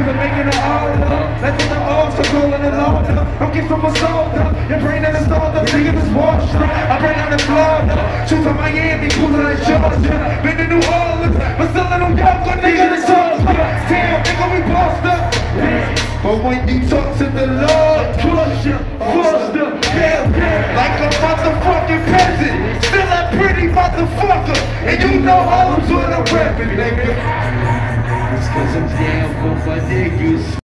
Cause I'm making it all up Let's get the old so cool and it all up Don't get from a soda Your brain that is all up Niggas is washed. Up I bring out the Florida Shoot to Miami, cool to Georgia. Been to New Orleans But still in New York, a nigga that's all up Damn, nigga, we bossed up But when you talk to the Lord Push ya, foster, yeah, yeah Like a motherfucking peasant. Still a pretty motherfucker. And you know all I'm doing, I'm rapping, nigga. Mas o tempo vai ter que